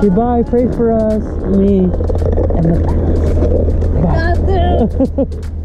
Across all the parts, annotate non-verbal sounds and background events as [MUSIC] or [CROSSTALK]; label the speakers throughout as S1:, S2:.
S1: Goodbye. Pray for us. Me and the
S2: Got [LAUGHS]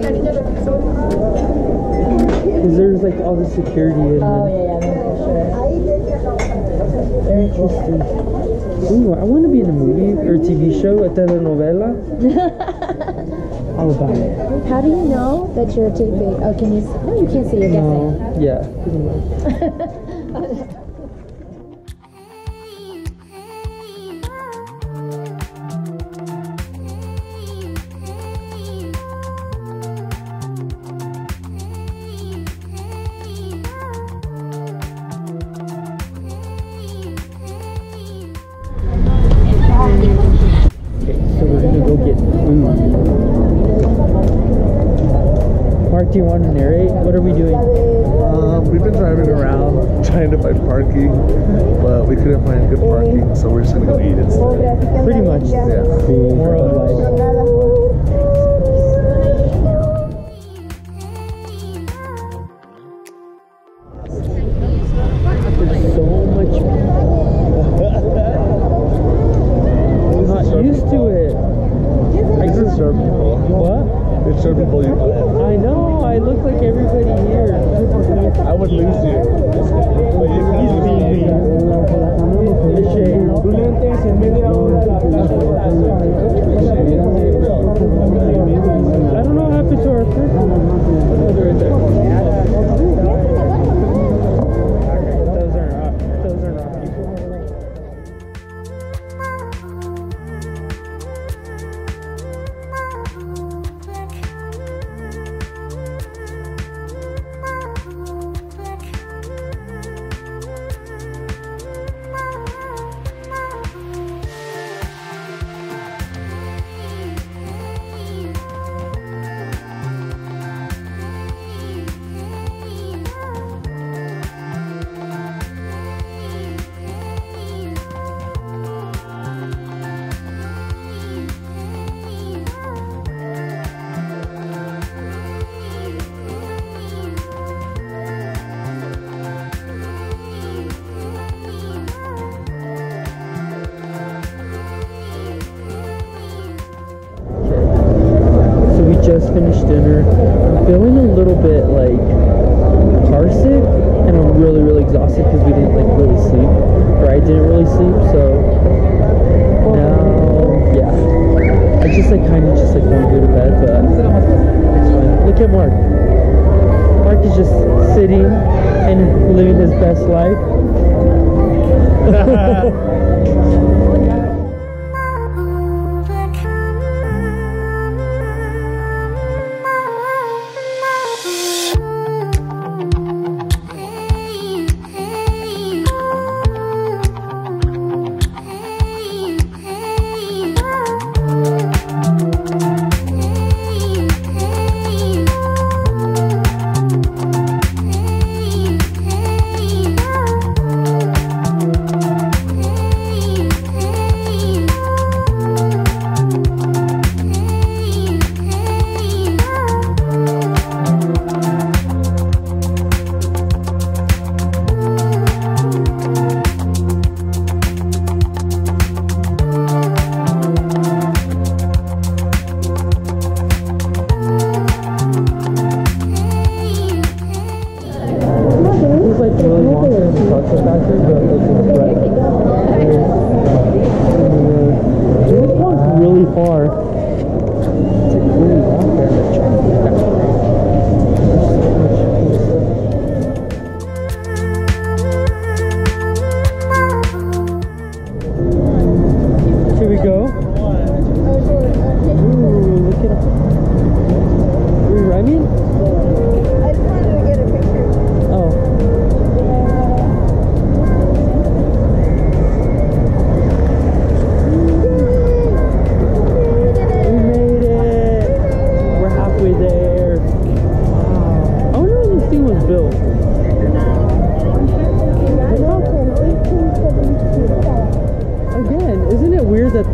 S1: movie here. Cause there's like all the security in
S2: Oh yeah, yeah, no, for sure.
S1: Very interesting. Ooh, I want to be in a movie or TV show, a telenovela. [LAUGHS] All about it.
S2: How do you know that you're taping? Oh, can you? No, you can't see. You're guessing.
S1: No, yeah, pretty [LAUGHS] much. [LAUGHS] doing?
S3: Um, we've been driving around [LAUGHS] trying to find parking, but we couldn't find good parking, so we're just gonna go eat instead.
S1: Pretty much.
S3: Yeah.
S1: Moral of life. Dinner. I'm feeling a little bit like car sick, and I'm really, really exhausted because we didn't like really sleep, or I didn't really sleep. So now, yeah, I just like kind of just like want to go to bed, but it's fine. Look at Mark. Mark is just sitting and living his best life. [LAUGHS] [LAUGHS]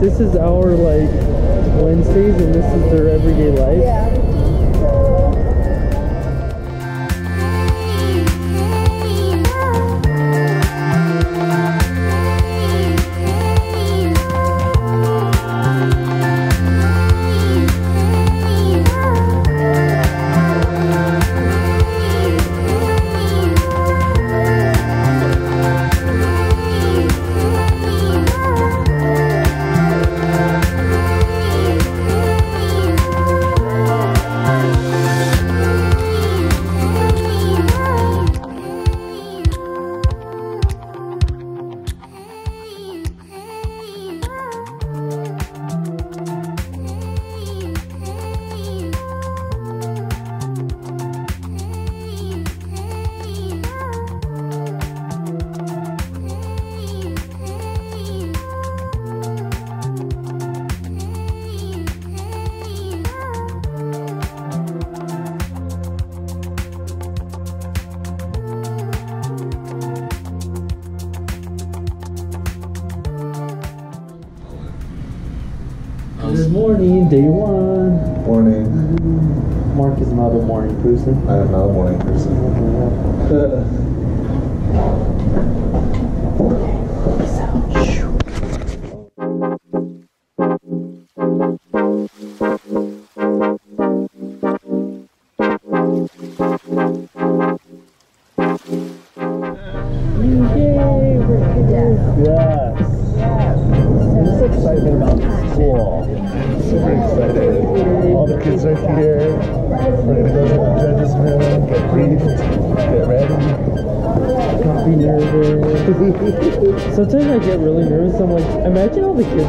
S1: this is day one.
S3: Morning. Mm-hmm.
S1: Mark is not a morning person.
S3: I am not a morning person. okay, so. Yay, yeah cool. Super excited. All the kids are here. We're gonna go to the judges room, get briefed, get ready.
S1: Don't be nervous. [LAUGHS] Sometimes I get really nervous. I'm like, imagine all the kids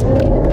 S1: though. [LAUGHS] [LAUGHS]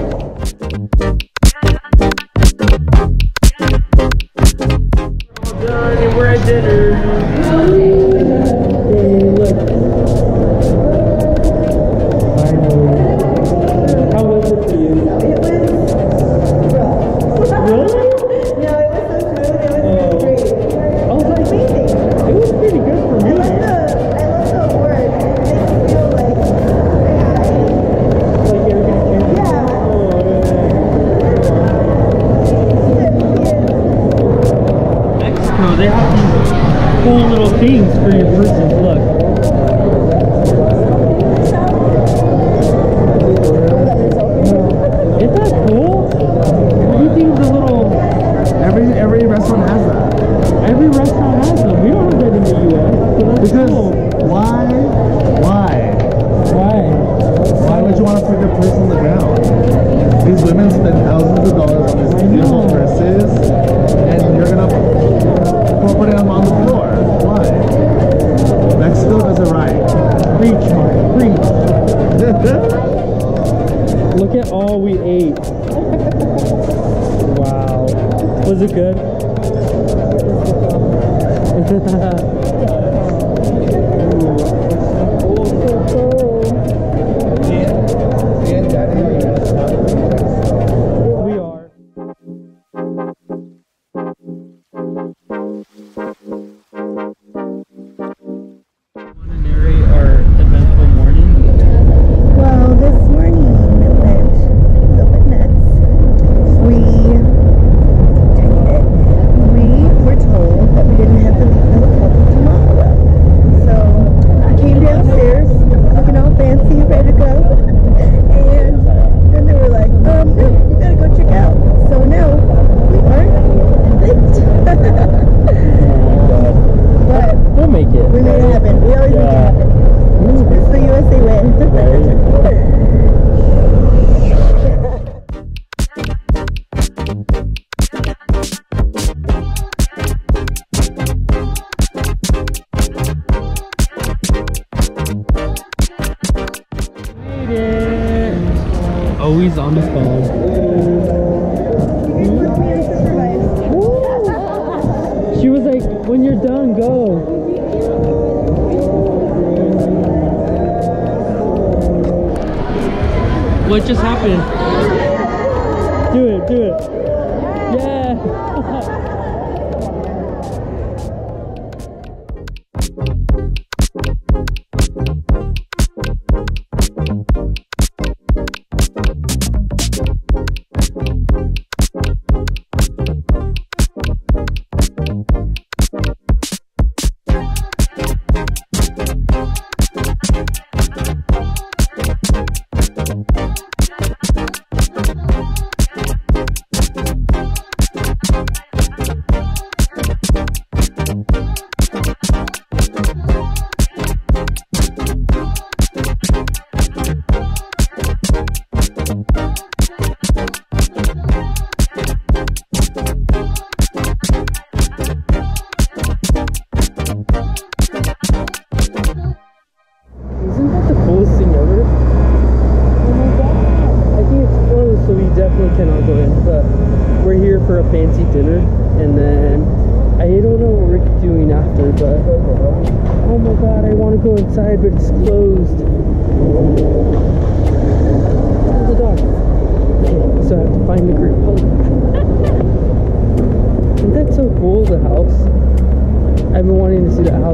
S1: just happened? Do it, do it. Yeah. [LAUGHS]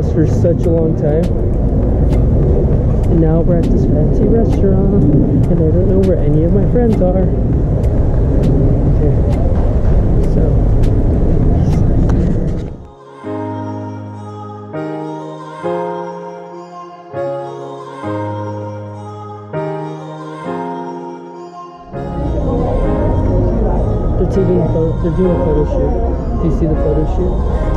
S1: house for such a long time. And now we're at this fancy restaurant, and I don't know where any of my friends are. Okay. So. They're doing a photo shoot. Do you see the photo shoot?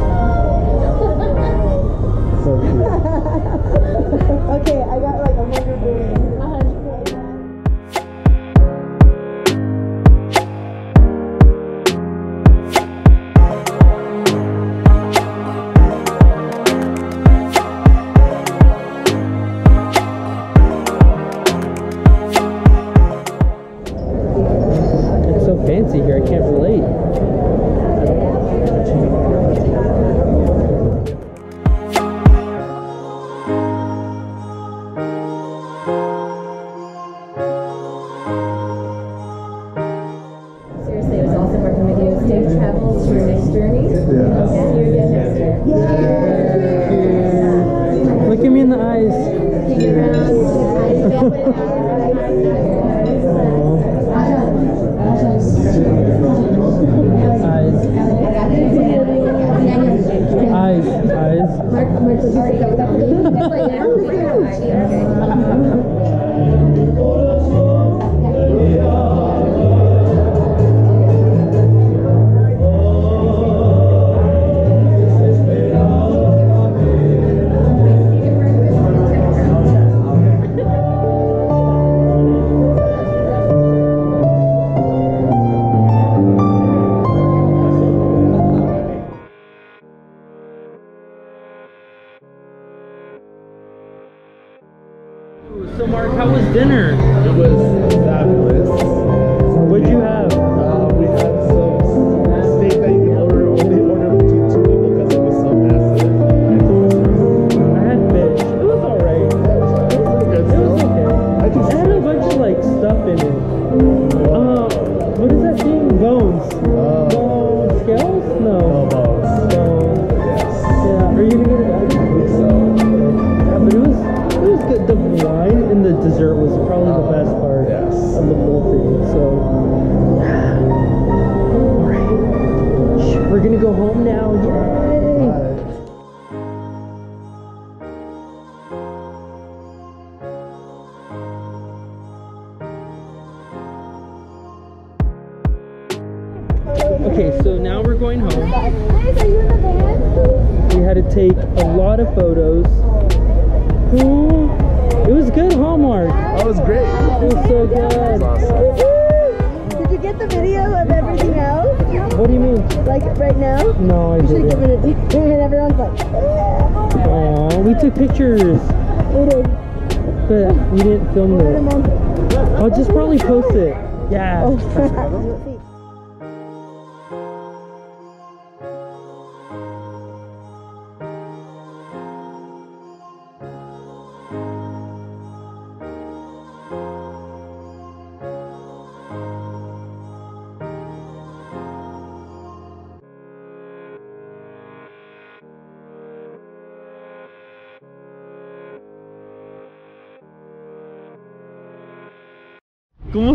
S1: Probably post it. Yeah.
S2: Oh. [LAUGHS]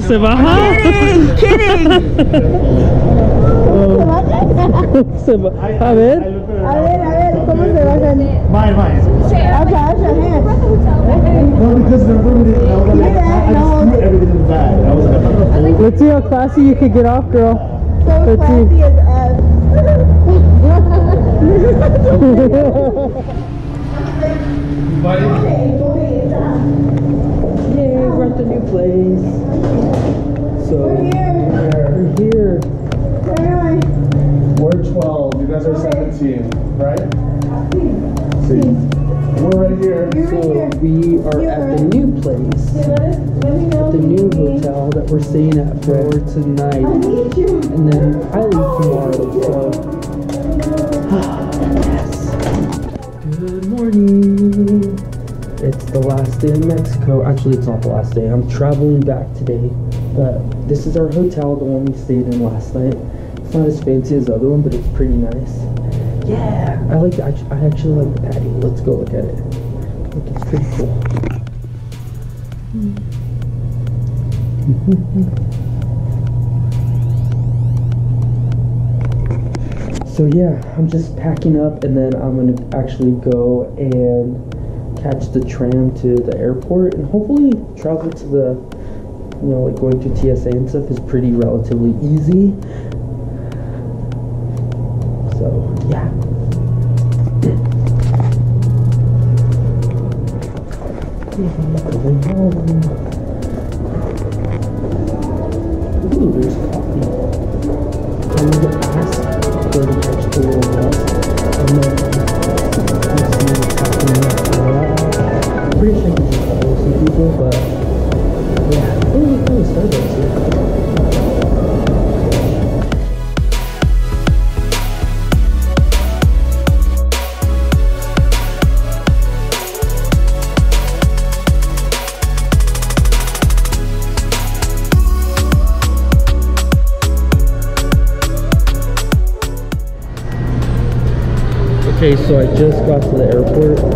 S1: ¿Cómo se baja?
S2: Kidding, kidding.
S1: Oh, ¿cómo se ba- A ver.
S2: A ver, a ver, ¿cómo se bajan?
S3: Mine, mine.
S2: Asha, Asha, hands.
S3: No, because they're limited. I I, I just threw everything in the bag. I was like, gonna oh.
S1: Let's see how classy you could get off, girl.
S2: So
S1: Let's see.
S2: classy as
S1: Yay, we're at the new place. So, we're here.
S3: We're 12. You guys are 17, right? See, we're right here.
S1: So, we are at the new place. At the new hotel that we're staying at for tonight. And then I leave tomorrow, so. yes. Good morning. It's the last day in Mexico. Actually, it's not the last day. I'm traveling back today. But this is our hotel, the one we stayed in last night. It's not as fancy as the other one, but it's pretty nice. Yeah, I like. I I actually like the patio. Let's go look at it. Look, it's pretty cool. [LAUGHS] So yeah, I'm just packing up and then I'm gonna actually go and catch the tram to the airport and hopefully travel to the you know like going to TSA and stuff is pretty relatively easy. So yeah. Mm-hmm. Going oh, home. So I just got to the airport,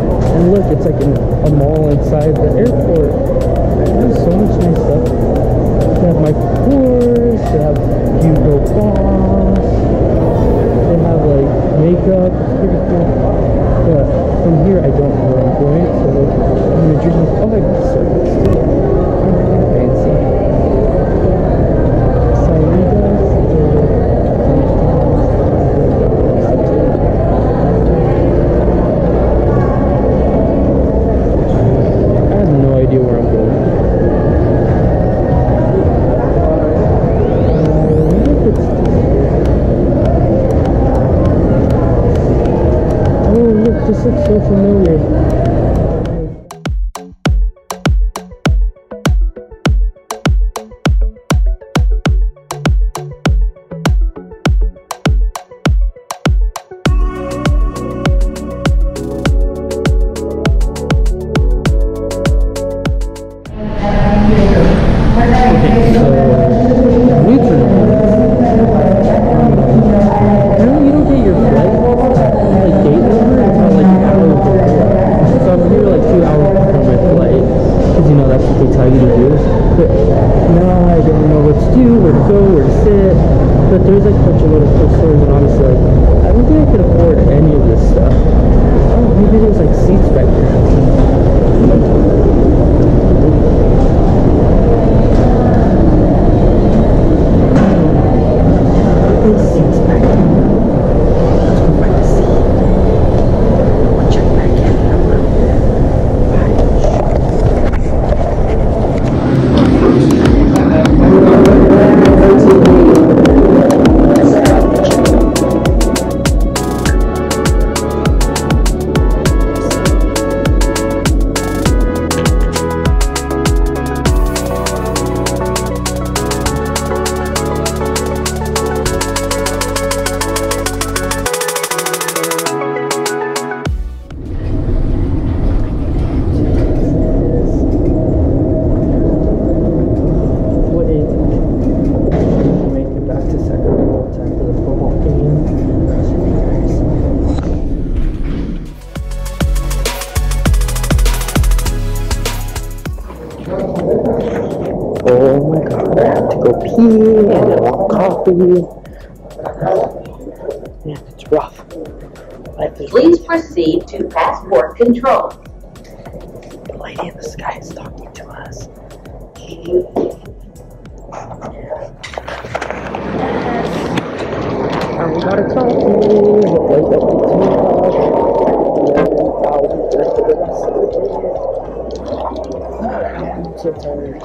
S1: and I want coffee. Man, it's rough. Life is
S4: Please proceed to passport control.
S1: The lady in the sky is talking to us. And we got a coffee. We'll wake up at 2 o'clock. And then I'll be back for the rest of the day. I'm so tired.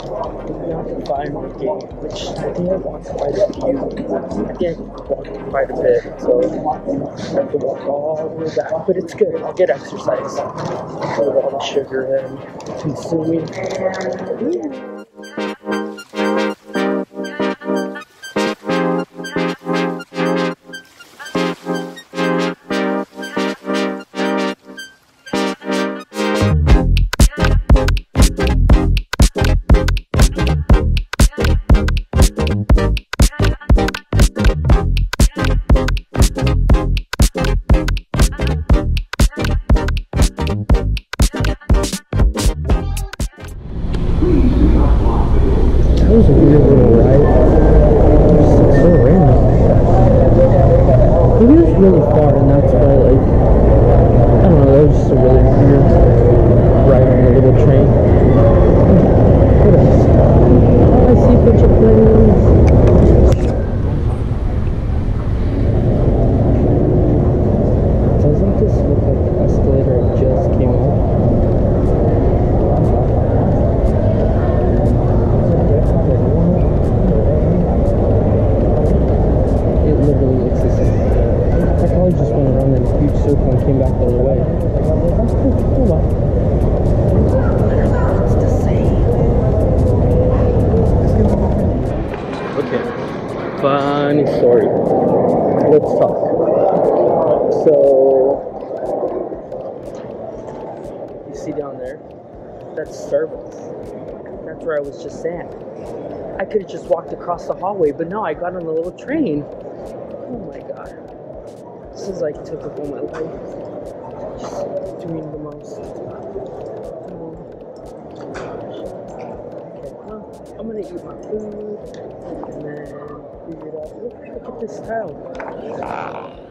S1: Have to find game, which I think I walked quite a few. I think I walked quite a bit, so I have to walk all the way back. But it's good. I'll get exercise. With all the sugar and consuming. little just at. I could have just walked across the hallway, but no, I got on a little train. Oh my god. This is like took up all my life. Just doing the most. Um, Okay, well, I'm gonna eat my food and then figure it out. Look, look at this tile.